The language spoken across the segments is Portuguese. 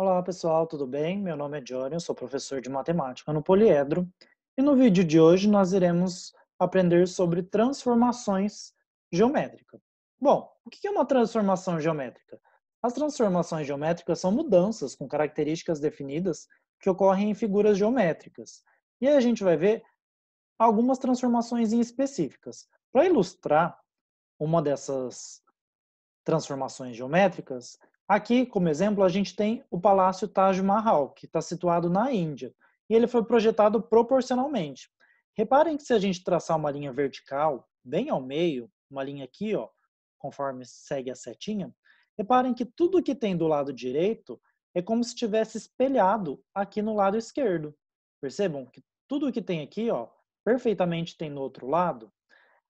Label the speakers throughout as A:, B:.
A: Olá pessoal, tudo bem? Meu nome é Johnny, eu sou professor de matemática no Poliedro e no vídeo de hoje nós iremos aprender sobre transformações geométricas. Bom, o que é uma transformação geométrica? As transformações geométricas são mudanças com características definidas que ocorrem em figuras geométricas. E aí a gente vai ver algumas transformações específicas. Para ilustrar uma dessas transformações geométricas, Aqui, como exemplo, a gente tem o Palácio Taj Mahal, que está situado na Índia, e ele foi projetado proporcionalmente. Reparem que se a gente traçar uma linha vertical, bem ao meio, uma linha aqui, ó, conforme segue a setinha, reparem que tudo que tem do lado direito é como se tivesse espelhado aqui no lado esquerdo. Percebam que tudo que tem aqui, ó, perfeitamente tem no outro lado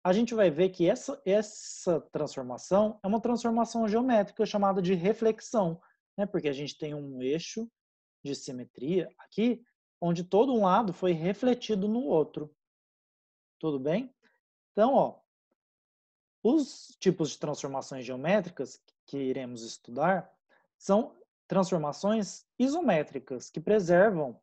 A: a gente vai ver que essa, essa transformação é uma transformação geométrica chamada de reflexão, né? porque a gente tem um eixo de simetria aqui, onde todo um lado foi refletido no outro. Tudo bem? Então, ó, os tipos de transformações geométricas que iremos estudar são transformações isométricas, que preservam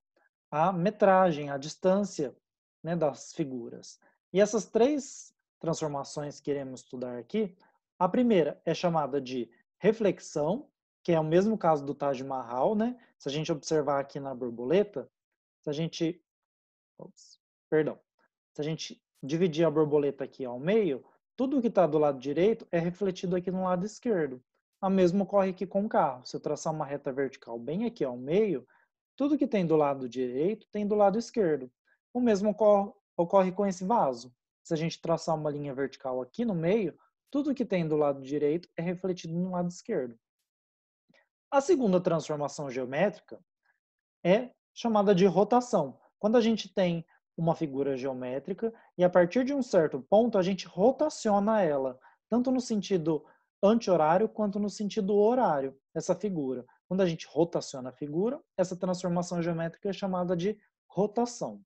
A: a metragem, a distância né, das figuras. E essas três transformações que iremos estudar aqui. A primeira é chamada de reflexão, que é o mesmo caso do Taj Mahal, né? Se a gente observar aqui na borboleta, se a gente, ops, perdão, se a gente dividir a borboleta aqui ao meio, tudo que está do lado direito é refletido aqui no lado esquerdo. A mesma ocorre aqui com o carro. Se eu traçar uma reta vertical bem aqui ao meio, tudo que tem do lado direito tem do lado esquerdo. O mesmo ocorre, ocorre com esse vaso se a gente traçar uma linha vertical aqui no meio, tudo que tem do lado direito é refletido no lado esquerdo. A segunda transformação geométrica é chamada de rotação. Quando a gente tem uma figura geométrica e a partir de um certo ponto a gente rotaciona ela, tanto no sentido anti-horário quanto no sentido horário, essa figura. Quando a gente rotaciona a figura, essa transformação geométrica é chamada de rotação.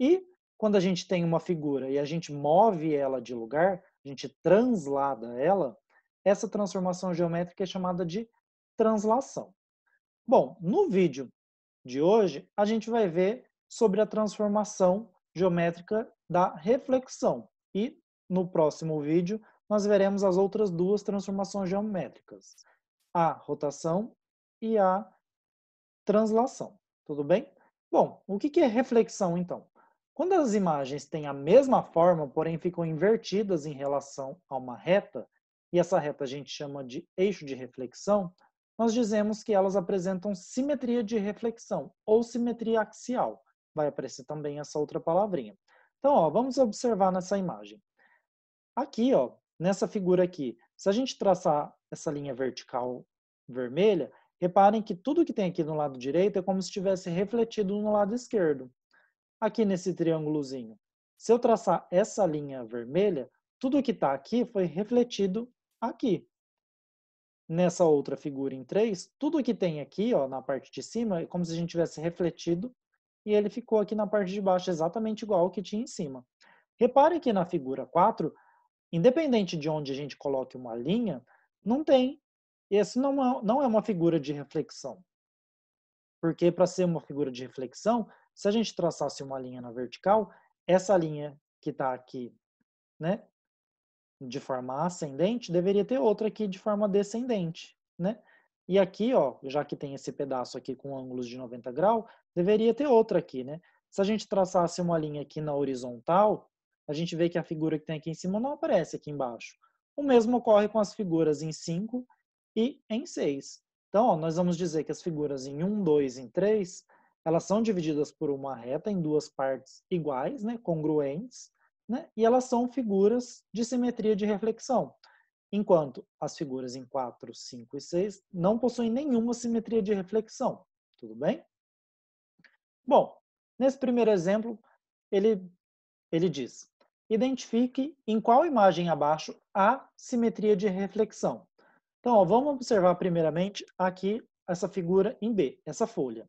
A: E quando a gente tem uma figura e a gente move ela de lugar, a gente translada ela, essa transformação geométrica é chamada de translação. Bom, no vídeo de hoje, a gente vai ver sobre a transformação geométrica da reflexão. E no próximo vídeo, nós veremos as outras duas transformações geométricas, a rotação e a translação. Tudo bem? Bom, o que é reflexão, então? Quando as imagens têm a mesma forma, porém ficam invertidas em relação a uma reta, e essa reta a gente chama de eixo de reflexão, nós dizemos que elas apresentam simetria de reflexão ou simetria axial. Vai aparecer também essa outra palavrinha. Então, ó, vamos observar nessa imagem. Aqui, ó, nessa figura aqui, se a gente traçar essa linha vertical vermelha, reparem que tudo que tem aqui no lado direito é como se estivesse refletido no lado esquerdo aqui nesse triângulozinho. Se eu traçar essa linha vermelha, tudo que está aqui foi refletido aqui. Nessa outra figura em 3, tudo que tem aqui ó, na parte de cima é como se a gente tivesse refletido e ele ficou aqui na parte de baixo exatamente igual ao que tinha em cima. Repare que na figura 4, independente de onde a gente coloque uma linha, não tem. Esse não é, não é uma figura de reflexão. Porque para ser uma figura de reflexão, se a gente traçasse uma linha na vertical, essa linha que está aqui, né, de forma ascendente, deveria ter outra aqui de forma descendente, né? E aqui, ó, já que tem esse pedaço aqui com ângulos de 90 graus, deveria ter outra aqui, né? Se a gente traçasse uma linha aqui na horizontal, a gente vê que a figura que tem aqui em cima não aparece aqui embaixo. O mesmo ocorre com as figuras em 5 e em 6. Então, ó, nós vamos dizer que as figuras em 1, 2 e 3 elas são divididas por uma reta em duas partes iguais, né, congruentes, né, e elas são figuras de simetria de reflexão, enquanto as figuras em 4, 5 e 6 não possuem nenhuma simetria de reflexão. Tudo bem? Bom, nesse primeiro exemplo, ele, ele diz, identifique em qual imagem abaixo há simetria de reflexão. Então, ó, vamos observar primeiramente aqui essa figura em B, essa folha.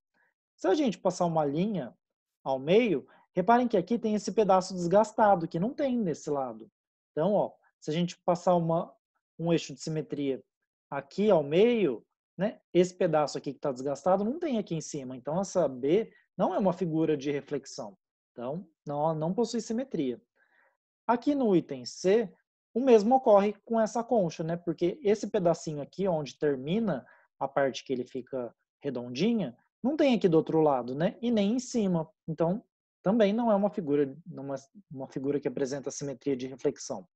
A: Se a gente passar uma linha ao meio, reparem que aqui tem esse pedaço desgastado, que não tem nesse lado. Então, ó, se a gente passar uma, um eixo de simetria aqui ao meio, né? Esse pedaço aqui que está desgastado não tem aqui em cima. Então, essa B não é uma figura de reflexão. Então, não, não possui simetria. Aqui no item C, o mesmo ocorre com essa concha, né? Porque esse pedacinho aqui, onde termina a parte que ele fica redondinha, não tem aqui do outro lado, né? E nem em cima. Então, também não é uma figura, uma, uma figura que apresenta simetria de reflexão.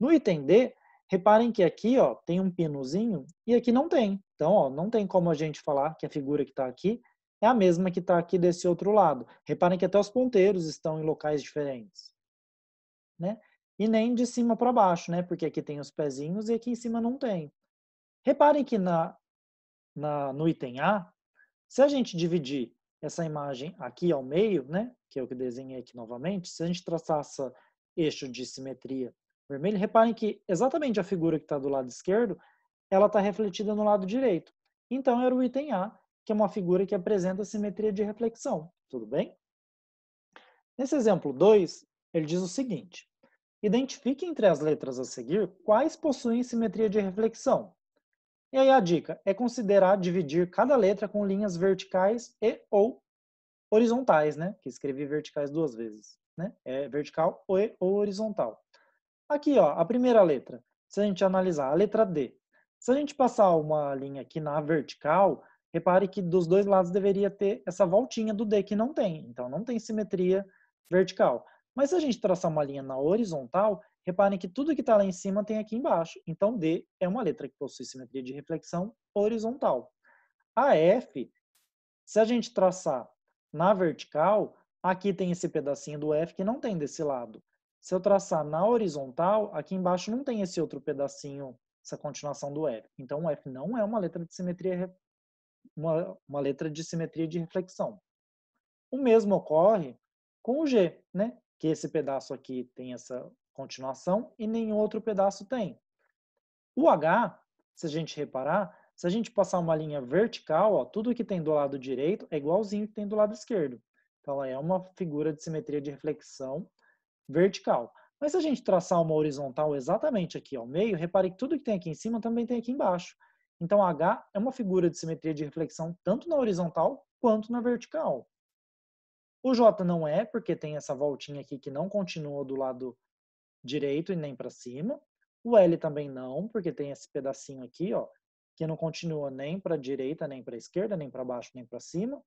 A: No item D, reparem que aqui ó, tem um pinozinho e aqui não tem. Então, ó, não tem como a gente falar que a figura que está aqui é a mesma que está aqui desse outro lado. Reparem que até os ponteiros estão em locais diferentes. Né? E nem de cima para baixo, né? porque aqui tem os pezinhos e aqui em cima não tem. Reparem que na, na, no item A, se a gente dividir essa imagem aqui ao meio, né, que é o que desenhei aqui novamente, se a gente traçar essa eixo de simetria vermelho, reparem que exatamente a figura que está do lado esquerdo, ela está refletida no lado direito. Então, era o item A, que é uma figura que apresenta simetria de reflexão. Tudo bem? Nesse exemplo 2, ele diz o seguinte, identifique entre as letras a seguir quais possuem simetria de reflexão. E aí a dica é considerar dividir cada letra com linhas verticais e ou horizontais, né? Que escrevi verticais duas vezes, né? É vertical e ou horizontal. Aqui, ó, a primeira letra. Se a gente analisar a letra D, se a gente passar uma linha aqui na vertical, repare que dos dois lados deveria ter essa voltinha do D que não tem. Então, não tem simetria vertical. Mas se a gente traçar uma linha na horizontal, reparem que tudo que está lá em cima tem aqui embaixo. Então, D é uma letra que possui simetria de reflexão horizontal. A F, se a gente traçar na vertical, aqui tem esse pedacinho do F que não tem desse lado. Se eu traçar na horizontal, aqui embaixo não tem esse outro pedacinho, essa continuação do F. Então, o F não é uma letra de simetria, uma, uma letra de simetria de reflexão. O mesmo ocorre com o G, né? Que esse pedaço aqui tem essa continuação e nenhum outro pedaço tem. O H, se a gente reparar, se a gente passar uma linha vertical, ó, tudo que tem do lado direito é igualzinho que tem do lado esquerdo. Então, ela é uma figura de simetria de reflexão vertical. Mas se a gente traçar uma horizontal exatamente aqui ao meio, repare que tudo que tem aqui em cima também tem aqui embaixo. Então, H é uma figura de simetria de reflexão tanto na horizontal quanto na vertical. O J não é, porque tem essa voltinha aqui que não continua do lado direito e nem para cima. O L também não, porque tem esse pedacinho aqui, ó, que não continua nem para direita, nem para esquerda, nem para baixo, nem para cima.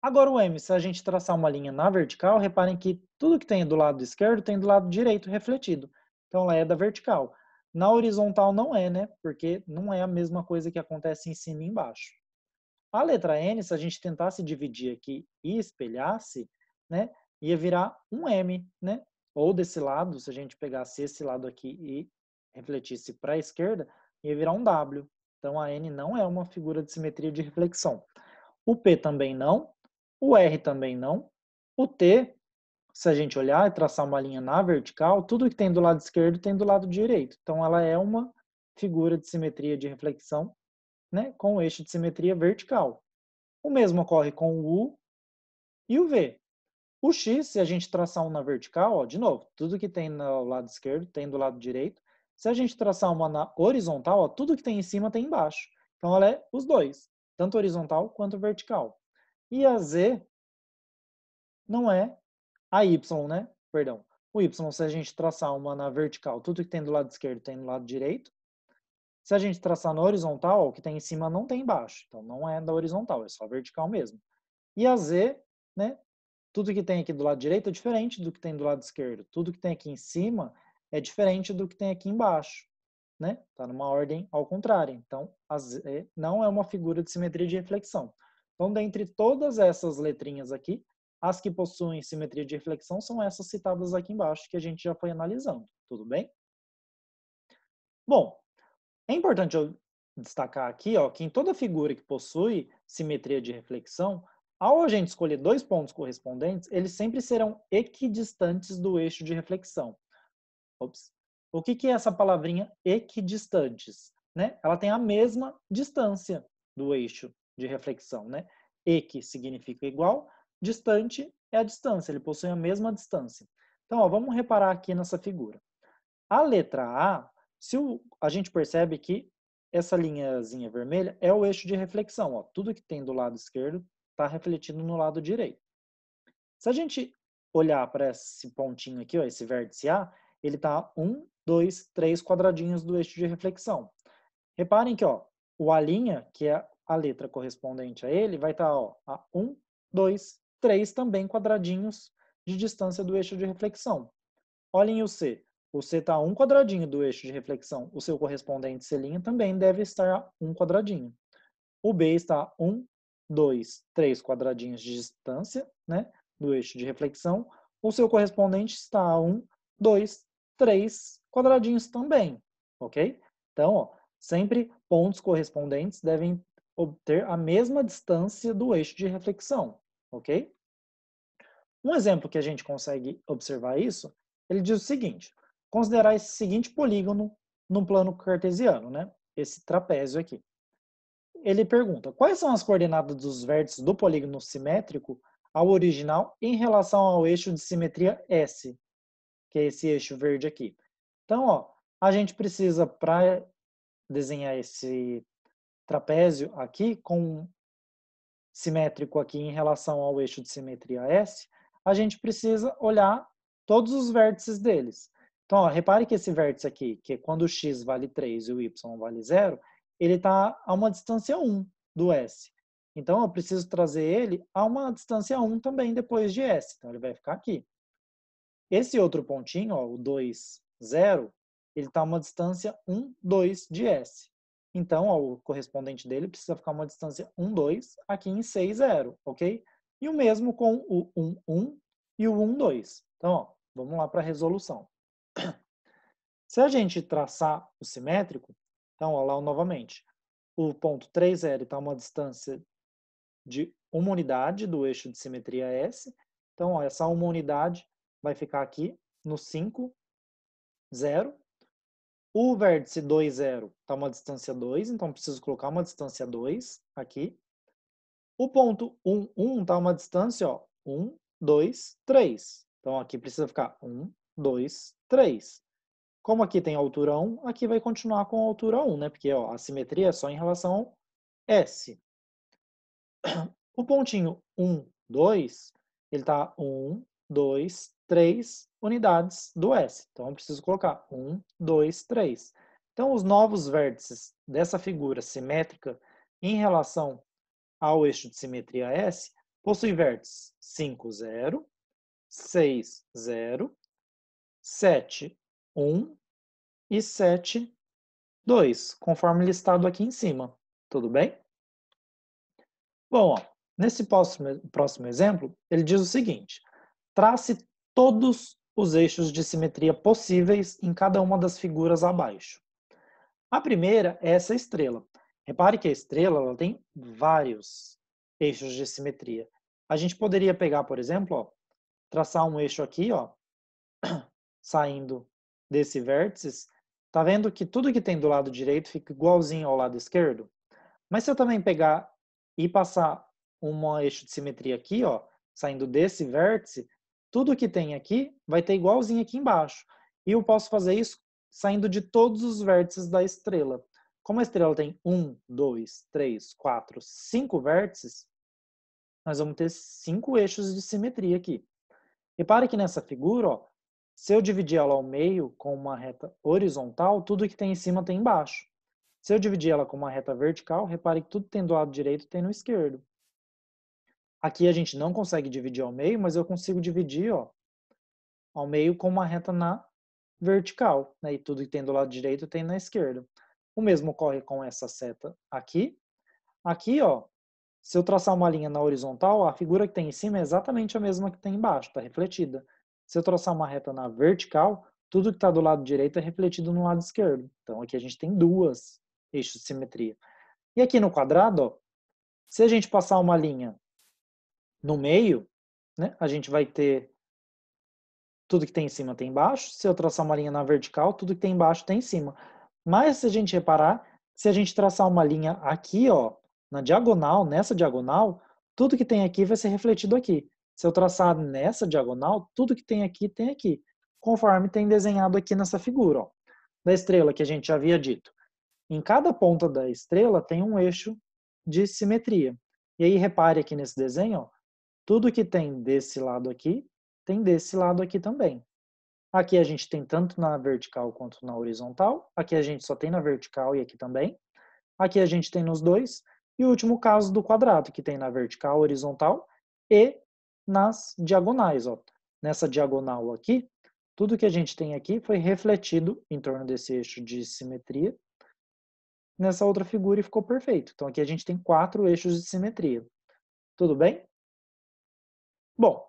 A: Agora o M, se a gente traçar uma linha na vertical, reparem que tudo que tem do lado esquerdo tem do lado direito refletido. Então ela é da vertical. Na horizontal não é, né? Porque não é a mesma coisa que acontece em cima e embaixo. A letra N, se a gente tentasse dividir aqui e espelhasse, né, ia virar um M, né? Ou desse lado, se a gente pegasse esse lado aqui e refletisse para a esquerda, ia virar um W. Então a N não é uma figura de simetria de reflexão. O P também não, o R também não. O T, se a gente olhar e traçar uma linha na vertical, tudo que tem do lado esquerdo tem do lado direito. Então, ela é uma figura de simetria de reflexão né, com o eixo de simetria vertical. O mesmo ocorre com o U e o V. O X, se a gente traçar um na vertical, ó, de novo, tudo que tem no lado esquerdo tem do lado direito. Se a gente traçar uma na horizontal, ó, tudo que tem em cima tem embaixo. Então, ela é os dois, tanto horizontal quanto vertical. E a Z não é a Y, né? Perdão. O Y, se a gente traçar uma na vertical, tudo que tem do lado esquerdo tem do lado direito. Se a gente traçar na horizontal, o que tem em cima não tem embaixo. Então, não é da horizontal, é só vertical mesmo. E a Z, né? Tudo que tem aqui do lado direito é diferente do que tem do lado esquerdo. Tudo que tem aqui em cima é diferente do que tem aqui embaixo. Né? Tá numa ordem ao contrário. Então, a Z não é uma figura de simetria de reflexão. Então, dentre todas essas letrinhas aqui, as que possuem simetria de reflexão são essas citadas aqui embaixo, que a gente já foi analisando. Tudo bem? Bom, é importante eu destacar aqui ó, que em toda figura que possui simetria de reflexão, ao a gente escolher dois pontos correspondentes, eles sempre serão equidistantes do eixo de reflexão. Ops. O que, que é essa palavrinha equidistantes? Né? Ela tem a mesma distância do eixo de reflexão, né? E que significa igual, distante é a distância, ele possui a mesma distância. Então, ó, vamos reparar aqui nessa figura. A letra A, se o, a gente percebe que essa linhazinha vermelha é o eixo de reflexão. Ó. Tudo que tem do lado esquerdo está refletido no lado direito. Se a gente olhar para esse pontinho aqui, ó, esse vértice A, ele está um, dois, três quadradinhos do eixo de reflexão. Reparem que ó, o A', que é a letra correspondente a ele, vai estar tá, a um, dois, três também quadradinhos de distância do eixo de reflexão. Olhem o C. O C está a um quadradinho do eixo de reflexão. O seu correspondente C' também deve estar a um quadradinho. O B está a um, dois, três quadradinhos de distância né, do eixo de reflexão. O seu correspondente está a um, dois, três quadradinhos também, ok? Então, ó, sempre pontos correspondentes devem obter a mesma distância do eixo de reflexão, ok? Um exemplo que a gente consegue observar isso, ele diz o seguinte, considerar esse seguinte polígono num plano cartesiano, né? Esse trapézio aqui. Ele pergunta, quais são as coordenadas dos vértices do polígono simétrico ao original em relação ao eixo de simetria S, que é esse eixo verde aqui. Então, ó, a gente precisa, para desenhar esse trapézio aqui, com simétrico aqui em relação ao eixo de simetria S, a gente precisa olhar todos os vértices deles. Então, ó, repare que esse vértice aqui, que é quando o x vale 3 e o y vale 0, ele está a uma distância 1 do S. Então, eu preciso trazer ele a uma distância 1 também depois de S. Então, ele vai ficar aqui. Esse outro pontinho, ó, o 2, 0, ele está a uma distância 1, 2 de S. Então, ó, o correspondente dele precisa ficar uma distância 1, 2 aqui em 6, 0, ok? E o mesmo com o 1, 1 e o 1, 2. Então, ó, vamos lá para a resolução. Se a gente traçar o simétrico, então, ó, lá novamente, o ponto 3, 0 está a uma distância de uma unidade do eixo de simetria S. Então, ó, essa uma unidade vai ficar aqui no 5, 0. O vértice 2, 0 está uma distância 2, então preciso colocar uma distância 2 aqui. O ponto 1, 1 está uma distância ó, 1, 2, 3. Então aqui precisa ficar 1, 2, 3. Como aqui tem altura 1, aqui vai continuar com a altura 1, né? Porque ó, a simetria é só em relação ao S. O pontinho 1, 2, ele está 1, 2, 3 unidades do S. Então, eu preciso colocar 1, 2, 3. Então, os novos vértices dessa figura simétrica em relação ao eixo de simetria S possuem vértices 5, 0, 6, 0, 7, 1 e 7, 2, conforme listado aqui em cima. Tudo bem? Bom, ó, Nesse próximo, próximo exemplo, ele diz o seguinte: trace todos os eixos de simetria possíveis em cada uma das figuras abaixo. A primeira é essa estrela. Repare que a estrela ela tem vários eixos de simetria. A gente poderia pegar, por exemplo, ó, traçar um eixo aqui, ó, saindo desse vértice. Tá vendo que tudo que tem do lado direito fica igualzinho ao lado esquerdo? Mas se eu também pegar e passar um eixo de simetria aqui, ó, saindo desse vértice, tudo que tem aqui vai ter igualzinho aqui embaixo. E eu posso fazer isso saindo de todos os vértices da estrela. Como a estrela tem um, dois, três, quatro, cinco vértices, nós vamos ter cinco eixos de simetria aqui. Repare que nessa figura, ó, se eu dividir ela ao meio com uma reta horizontal, tudo que tem em cima tem embaixo. Se eu dividir ela com uma reta vertical, repare que tudo tem do lado direito tem no esquerdo. Aqui a gente não consegue dividir ao meio, mas eu consigo dividir ó, ao meio com uma reta na vertical. Né? E tudo que tem do lado direito tem na esquerda. O mesmo ocorre com essa seta aqui. Aqui, ó, se eu traçar uma linha na horizontal, a figura que tem em cima é exatamente a mesma que tem embaixo, está refletida. Se eu traçar uma reta na vertical, tudo que está do lado direito é refletido no lado esquerdo. Então aqui a gente tem duas eixos de simetria. E aqui no quadrado, ó, se a gente passar uma linha no meio, né, a gente vai ter tudo que tem em cima tem embaixo. Se eu traçar uma linha na vertical, tudo que tem embaixo tem em cima. Mas se a gente reparar, se a gente traçar uma linha aqui, ó, na diagonal, nessa diagonal, tudo que tem aqui vai ser refletido aqui. Se eu traçar nessa diagonal, tudo que tem aqui tem aqui, conforme tem desenhado aqui nessa figura, ó, da estrela que a gente já havia dito. em cada ponta da estrela tem um eixo de simetria. E aí repare aqui nesse desenho, ó, tudo que tem desse lado aqui, tem desse lado aqui também. Aqui a gente tem tanto na vertical quanto na horizontal. Aqui a gente só tem na vertical e aqui também. Aqui a gente tem nos dois. E o último caso do quadrado, que tem na vertical, horizontal e nas diagonais. Ó. Nessa diagonal aqui, tudo que a gente tem aqui foi refletido em torno desse eixo de simetria nessa outra figura e ficou perfeito. Então aqui a gente tem quatro eixos de simetria. Tudo bem? Bom,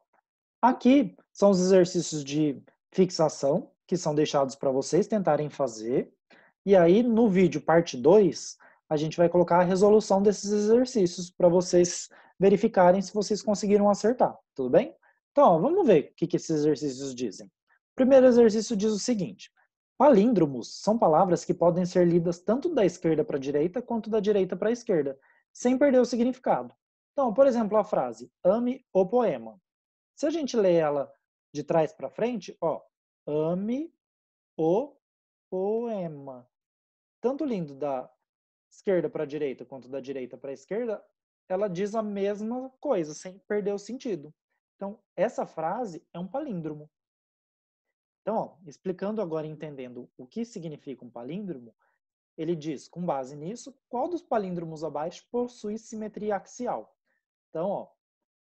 A: aqui são os exercícios de fixação que são deixados para vocês tentarem fazer. E aí, no vídeo parte 2, a gente vai colocar a resolução desses exercícios para vocês verificarem se vocês conseguiram acertar. Tudo bem? Então, vamos ver o que, que esses exercícios dizem. O primeiro exercício diz o seguinte. Palíndromos são palavras que podem ser lidas tanto da esquerda para a direita quanto da direita para a esquerda, sem perder o significado. Então, por exemplo, a frase ame o poema. Se a gente lê ela de trás para frente, ó, ame o poema. Tanto lindo da esquerda para a direita quanto da direita para a esquerda, ela diz a mesma coisa, sem perder o sentido. Então, essa frase é um palíndromo. Então, ó, explicando agora entendendo o que significa um palíndromo, ele diz, com base nisso, qual dos palíndromos abaixo possui simetria axial. Então, ó,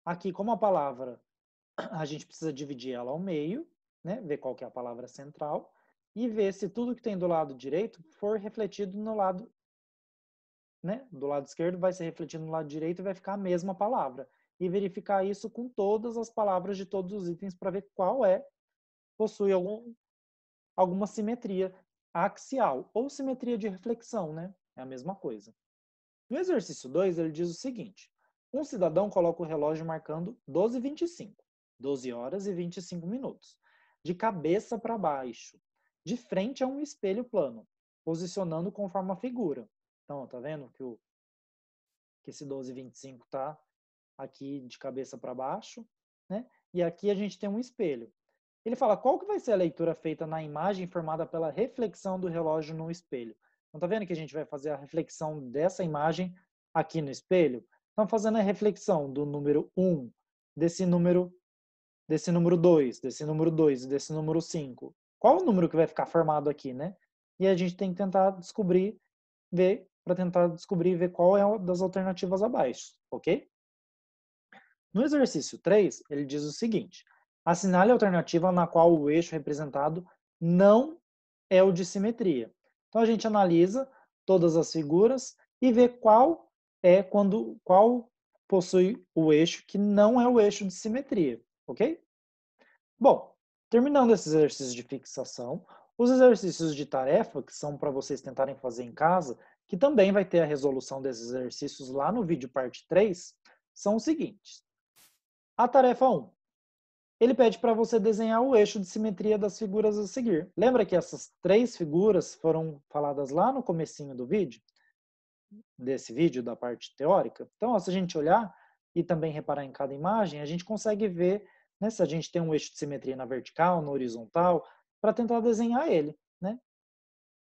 A: aqui como a palavra, a gente precisa dividir ela ao meio, né, ver qual que é a palavra central, e ver se tudo que tem do lado direito for refletido no lado, né, do lado esquerdo vai ser refletido no lado direito e vai ficar a mesma palavra. E verificar isso com todas as palavras de todos os itens para ver qual é, possui algum, alguma simetria axial ou simetria de reflexão, né? É a mesma coisa. No exercício 2, ele diz o seguinte: um cidadão coloca o relógio marcando 12h25, 12 horas e 25 minutos, de cabeça para baixo, de frente a um espelho plano, posicionando conforme a figura. Então, tá vendo que, o, que esse 12h25 tá aqui de cabeça para baixo, né? E aqui a gente tem um espelho. Ele fala qual que vai ser a leitura feita na imagem formada pela reflexão do relógio no espelho. Então, tá vendo que a gente vai fazer a reflexão dessa imagem aqui no espelho? Então, fazendo a reflexão do número 1, desse número desse número 2, desse número 2 e desse número 5. Qual o número que vai ficar formado aqui, né? E a gente tem que tentar descobrir, ver, para tentar descobrir e ver qual é das alternativas abaixo, ok? No exercício 3, ele diz o seguinte, assinale a alternativa na qual o eixo representado não é o de simetria. Então a gente analisa todas as figuras e vê qual é quando qual possui o eixo que não é o eixo de simetria, ok? Bom, terminando esses exercícios de fixação, os exercícios de tarefa, que são para vocês tentarem fazer em casa, que também vai ter a resolução desses exercícios lá no vídeo parte 3, são os seguintes. A tarefa 1. Ele pede para você desenhar o eixo de simetria das figuras a seguir. Lembra que essas três figuras foram faladas lá no comecinho do vídeo? desse vídeo, da parte teórica. Então, se a gente olhar e também reparar em cada imagem, a gente consegue ver né, se a gente tem um eixo de simetria na vertical, na horizontal, para tentar desenhar ele. Né?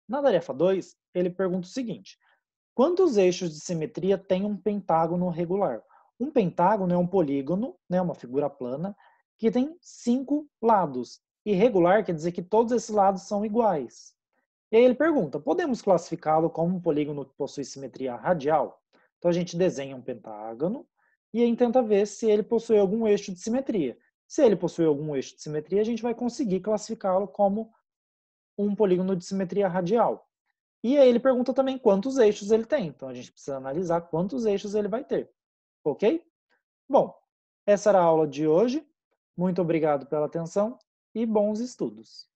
A: Na tarefa 2, ele pergunta o seguinte, quantos eixos de simetria tem um pentágono regular? Um pentágono é um polígono, né, uma figura plana, que tem cinco lados. E regular quer dizer que todos esses lados são iguais. E aí ele pergunta, podemos classificá-lo como um polígono que possui simetria radial? Então a gente desenha um pentágono e aí tenta ver se ele possui algum eixo de simetria. Se ele possui algum eixo de simetria, a gente vai conseguir classificá-lo como um polígono de simetria radial. E aí ele pergunta também quantos eixos ele tem. Então a gente precisa analisar quantos eixos ele vai ter. Ok? Bom, essa era a aula de hoje. Muito obrigado pela atenção e bons estudos.